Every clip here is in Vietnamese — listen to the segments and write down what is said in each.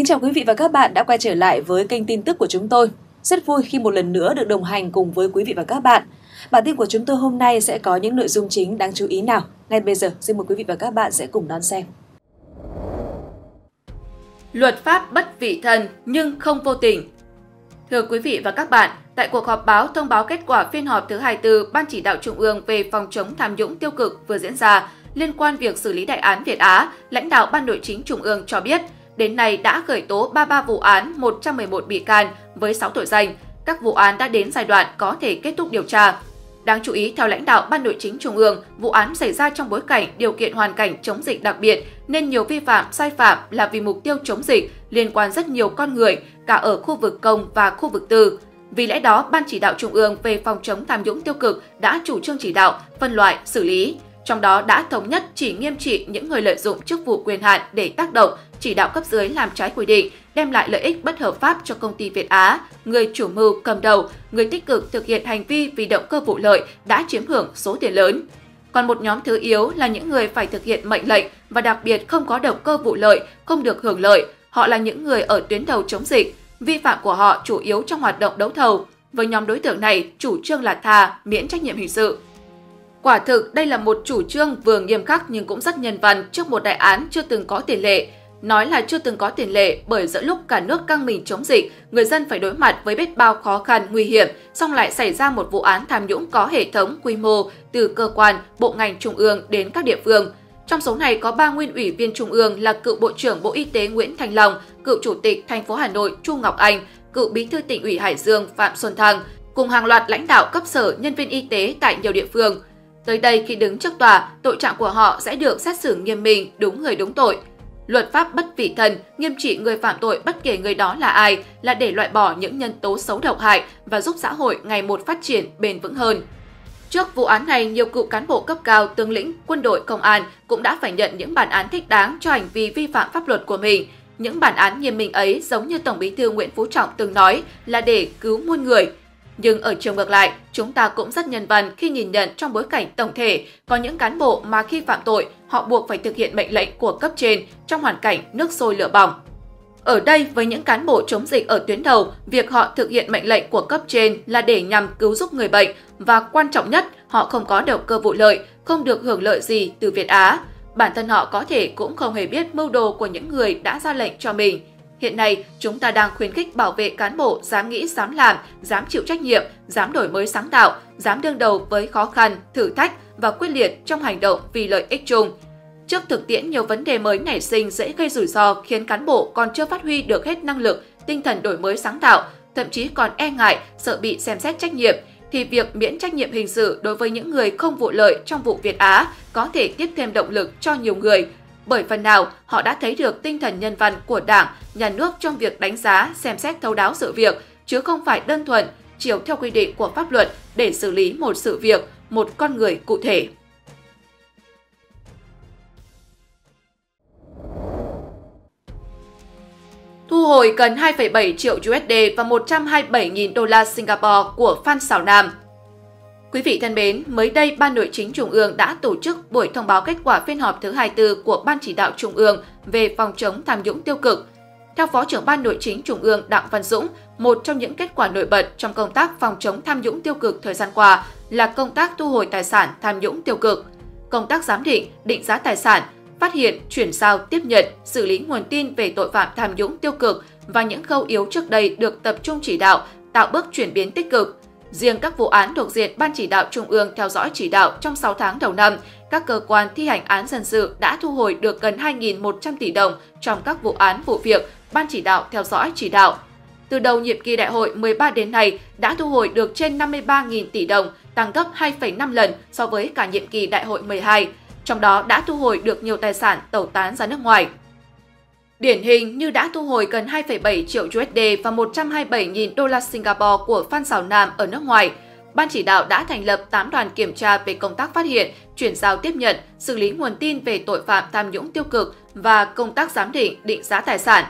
Kính chào quý vị và các bạn đã quay trở lại với kênh tin tức của chúng tôi. Rất vui khi một lần nữa được đồng hành cùng với quý vị và các bạn. Bản tin của chúng tôi hôm nay sẽ có những nội dung chính đáng chú ý nào. Ngay bây giờ, xin mời quý vị và các bạn sẽ cùng đón xem. Luật pháp bất vị thần nhưng không vô tình. Thưa quý vị và các bạn, tại cuộc họp báo thông báo kết quả phiên họp thứ 24 Ban chỉ đạo Trung ương về phòng chống tham nhũng tiêu cực vừa diễn ra liên quan việc xử lý đại án Việt Á, lãnh đạo Ban nội chính Trung ương cho biết, đến nay đã khởi tố 33 vụ án, 111 bị can với 6 tội danh. Các vụ án đã đến giai đoạn có thể kết thúc điều tra. Đáng chú ý, theo lãnh đạo Ban Nội chính Trung ương, vụ án xảy ra trong bối cảnh điều kiện hoàn cảnh chống dịch đặc biệt nên nhiều vi phạm, sai phạm là vì mục tiêu chống dịch liên quan rất nhiều con người, cả ở khu vực công và khu vực tư. Vì lẽ đó, Ban chỉ đạo Trung ương về phòng chống tham nhũng tiêu cực đã chủ trương chỉ đạo, phân loại, xử lý. Trong đó đã thống nhất chỉ nghiêm trị những người lợi dụng chức vụ quyền hạn để tác động, chỉ đạo cấp dưới làm trái quy định, đem lại lợi ích bất hợp pháp cho công ty Việt Á, người chủ mưu cầm đầu, người tích cực thực hiện hành vi vì động cơ vụ lợi đã chiếm hưởng số tiền lớn. Còn một nhóm thứ yếu là những người phải thực hiện mệnh lệnh và đặc biệt không có động cơ vụ lợi, không được hưởng lợi. Họ là những người ở tuyến đầu chống dịch. Vi phạm của họ chủ yếu trong hoạt động đấu thầu. Với nhóm đối tượng này, chủ trương là tha, miễn trách nhiệm hình sự. Quả thực, đây là một chủ trương vừa nghiêm khắc nhưng cũng rất nhân văn trước một đại án chưa từng có tiền lệ, Nói là chưa từng có tiền lệ bởi giữa lúc cả nước căng mình chống dịch, người dân phải đối mặt với biết bao khó khăn, nguy hiểm, song lại xảy ra một vụ án tham nhũng có hệ thống, quy mô, từ cơ quan, bộ ngành trung ương đến các địa phương. Trong số này có ba nguyên ủy viên trung ương là cựu Bộ trưởng Bộ Y tế Nguyễn Thành Long, cựu Chủ tịch thành phố Hà Nội Chu Ngọc Anh, cựu Bí thư tỉnh ủy Hải Dương Phạm Xuân Thăng, cùng hàng loạt lãnh đạo cấp sở nhân viên y tế tại nhiều địa phương. Tới đây khi đứng trước tòa, tội trạng của họ sẽ được xét xử nghiêm minh, đúng người đúng tội – Luật pháp bất vị thần, nghiêm trị người phạm tội bất kể người đó là ai, là để loại bỏ những nhân tố xấu độc hại và giúp xã hội ngày một phát triển bền vững hơn. Trước vụ án này, nhiều cựu cán bộ cấp cao, tướng lĩnh, quân đội, công an cũng đã phải nhận những bản án thích đáng cho hành vi vi phạm pháp luật của mình. Những bản án nghiêm minh ấy giống như Tổng bí thư Nguyễn Phú Trọng từng nói là để cứu muôn người, nhưng ở chiều ngược lại, chúng ta cũng rất nhân văn khi nhìn nhận trong bối cảnh tổng thể có những cán bộ mà khi phạm tội, họ buộc phải thực hiện mệnh lệnh của cấp trên trong hoàn cảnh nước sôi lửa bỏng. Ở đây, với những cán bộ chống dịch ở tuyến đầu, việc họ thực hiện mệnh lệnh của cấp trên là để nhằm cứu giúp người bệnh và quan trọng nhất, họ không có động cơ vụ lợi, không được hưởng lợi gì từ Việt Á. Bản thân họ có thể cũng không hề biết mưu đồ của những người đã ra lệnh cho mình. Hiện nay, chúng ta đang khuyến khích bảo vệ cán bộ dám nghĩ, dám làm, dám chịu trách nhiệm, dám đổi mới sáng tạo, dám đương đầu với khó khăn, thử thách và quyết liệt trong hành động vì lợi ích chung. Trước thực tiễn nhiều vấn đề mới nảy sinh dễ gây rủi ro khiến cán bộ còn chưa phát huy được hết năng lực, tinh thần đổi mới sáng tạo, thậm chí còn e ngại, sợ bị xem xét trách nhiệm, thì việc miễn trách nhiệm hình sự đối với những người không vụ lợi trong vụ Việt Á có thể tiếp thêm động lực cho nhiều người, bởi phần nào họ đã thấy được tinh thần nhân văn của Đảng, Nhà nước trong việc đánh giá, xem xét thấu đáo sự việc, chứ không phải đơn thuần chiều theo quy định của pháp luật để xử lý một sự việc, một con người cụ thể. Thu hồi gần 2,7 triệu USD và 127.000 đô la Singapore của Phan Xảo Nam – Quý vị thân mến, mới đây Ban Nội chính Trung ương đã tổ chức buổi thông báo kết quả phiên họp thứ 24 của Ban chỉ đạo Trung ương về phòng chống tham nhũng tiêu cực. Theo Phó trưởng Ban Nội chính Trung ương Đặng Văn Dũng, một trong những kết quả nổi bật trong công tác phòng chống tham nhũng tiêu cực thời gian qua là công tác thu hồi tài sản tham nhũng tiêu cực, công tác giám định, định giá tài sản, phát hiện, chuyển giao, tiếp nhận, xử lý nguồn tin về tội phạm tham nhũng tiêu cực và những khâu yếu trước đây được tập trung chỉ đạo, tạo bước chuyển biến tích cực, Riêng các vụ án thuộc diện Ban chỉ đạo Trung ương theo dõi chỉ đạo trong 6 tháng đầu năm, các cơ quan thi hành án dân sự đã thu hồi được gần 2.100 tỷ đồng trong các vụ án vụ việc Ban chỉ đạo theo dõi chỉ đạo. Từ đầu nhiệm kỳ đại hội 13 đến nay đã thu hồi được trên 53.000 tỷ đồng, tăng gấp 2,5 lần so với cả nhiệm kỳ đại hội 12. Trong đó đã thu hồi được nhiều tài sản tẩu tán ra nước ngoài. Điển hình như đã thu hồi gần 2,7 triệu USD và 127.000 đô la Singapore của Phan sào Nam ở nước ngoài. Ban chỉ đạo đã thành lập 8 đoàn kiểm tra về công tác phát hiện, chuyển giao tiếp nhận, xử lý nguồn tin về tội phạm tham nhũng tiêu cực và công tác giám định, định giá tài sản.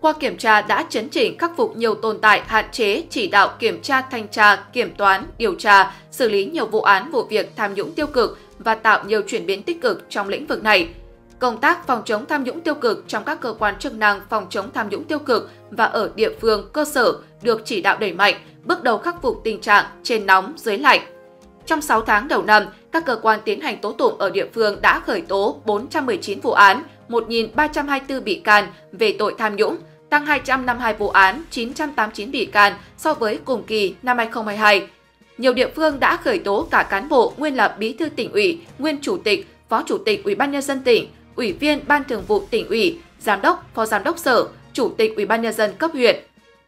Qua kiểm tra đã chấn chỉnh khắc phục nhiều tồn tại, hạn chế, chỉ đạo kiểm tra thanh tra, kiểm toán, điều tra, xử lý nhiều vụ án vụ việc tham nhũng tiêu cực và tạo nhiều chuyển biến tích cực trong lĩnh vực này – công tác phòng chống tham nhũng tiêu cực trong các cơ quan chức năng phòng chống tham nhũng tiêu cực và ở địa phương cơ sở được chỉ đạo đẩy mạnh, bước đầu khắc phục tình trạng trên nóng dưới lạnh. Trong 6 tháng đầu năm, các cơ quan tiến hành tố tụng ở địa phương đã khởi tố 419 vụ án, 1.324 bị can về tội tham nhũng, tăng 252 vụ án, 989 bị can so với cùng kỳ năm 2022. Nhiều địa phương đã khởi tố cả cán bộ nguyên là bí thư tỉnh ủy, nguyên chủ tịch, phó chủ tịch Ủy ban nhân dân tỉnh, ủy viên ban thường vụ tỉnh ủy, giám đốc, phó giám đốc sở, chủ tịch Ủy ban nhân dân cấp huyện.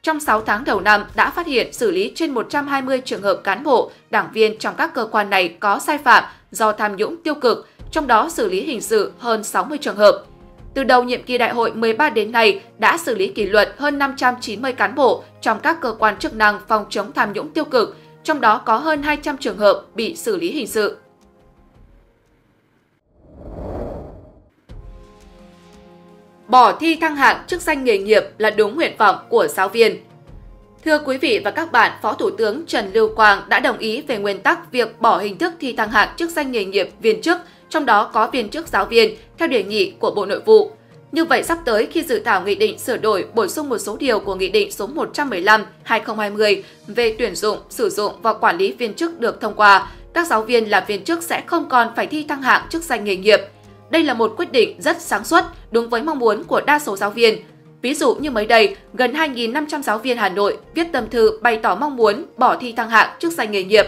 Trong 6 tháng đầu năm đã phát hiện xử lý trên 120 trường hợp cán bộ, đảng viên trong các cơ quan này có sai phạm do tham nhũng tiêu cực, trong đó xử lý hình sự hơn 60 trường hợp. Từ đầu nhiệm kỳ đại hội 13 đến nay đã xử lý kỷ luật hơn 590 cán bộ trong các cơ quan chức năng phòng chống tham nhũng tiêu cực, trong đó có hơn 200 trường hợp bị xử lý hình sự. Bỏ thi thăng hạng chức danh nghề nghiệp là đúng nguyện vọng của giáo viên. Thưa quý vị và các bạn, Phó Thủ tướng Trần Lưu Quang đã đồng ý về nguyên tắc việc bỏ hình thức thi thăng hạng chức danh nghề nghiệp viên chức, trong đó có viên chức giáo viên, theo đề nghị của Bộ Nội vụ. Như vậy sắp tới khi dự thảo nghị định sửa đổi bổ sung một số điều của nghị định số 115/2020 về tuyển dụng, sử dụng và quản lý viên chức được thông qua, các giáo viên là viên chức sẽ không còn phải thi thăng hạng chức danh nghề nghiệp. Đây là một quyết định rất sáng suốt, đúng với mong muốn của đa số giáo viên. Ví dụ như mới đây, gần 2.500 giáo viên Hà Nội viết tâm thư bày tỏ mong muốn bỏ thi thăng hạng chức danh nghề nghiệp.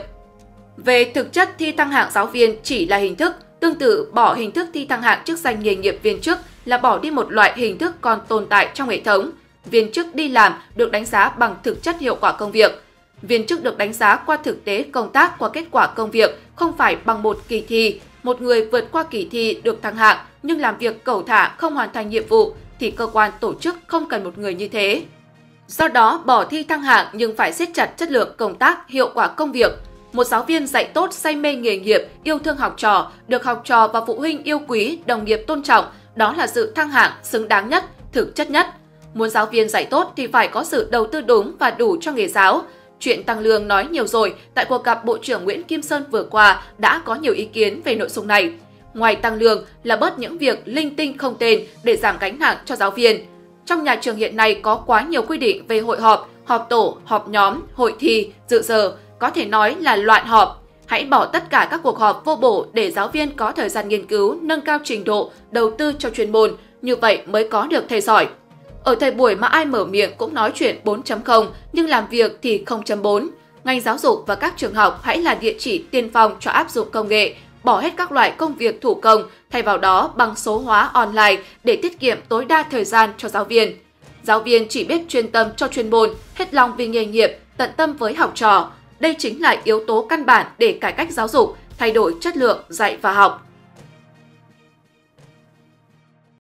Về thực chất thi thăng hạng giáo viên chỉ là hình thức, tương tự bỏ hình thức thi thăng hạng chức danh nghề nghiệp viên chức là bỏ đi một loại hình thức còn tồn tại trong hệ thống. Viên chức đi làm được đánh giá bằng thực chất hiệu quả công việc. Viên chức được đánh giá qua thực tế công tác qua kết quả công việc, không phải bằng một kỳ thi. Một người vượt qua kỳ thi được thăng hạng nhưng làm việc cẩu thả không hoàn thành nhiệm vụ thì cơ quan tổ chức không cần một người như thế. Do đó, bỏ thi thăng hạng nhưng phải siết chặt chất lượng công tác, hiệu quả công việc. Một giáo viên dạy tốt, say mê nghề nghiệp, yêu thương học trò, được học trò và phụ huynh yêu quý, đồng nghiệp tôn trọng đó là sự thăng hạng xứng đáng nhất, thực chất nhất. Muốn giáo viên dạy tốt thì phải có sự đầu tư đúng và đủ cho nghề giáo. Chuyện tăng lương nói nhiều rồi, tại cuộc gặp Bộ trưởng Nguyễn Kim Sơn vừa qua đã có nhiều ý kiến về nội dung này. Ngoài tăng lương là bớt những việc linh tinh không tên để giảm gánh nặng cho giáo viên. Trong nhà trường hiện nay có quá nhiều quy định về hội họp, họp tổ, họp nhóm, hội thi, dự giờ, có thể nói là loạn họp. Hãy bỏ tất cả các cuộc họp vô bổ để giáo viên có thời gian nghiên cứu, nâng cao trình độ, đầu tư cho chuyên môn, như vậy mới có được thầy giỏi. Ở thời buổi mà ai mở miệng cũng nói chuyện 4.0 nhưng làm việc thì 0.4. Ngành giáo dục và các trường học hãy là địa chỉ tiên phong cho áp dụng công nghệ, bỏ hết các loại công việc thủ công, thay vào đó bằng số hóa online để tiết kiệm tối đa thời gian cho giáo viên. Giáo viên chỉ biết chuyên tâm cho chuyên môn, hết lòng vì nghề nghiệp, tận tâm với học trò, đây chính là yếu tố căn bản để cải cách giáo dục, thay đổi chất lượng dạy và học.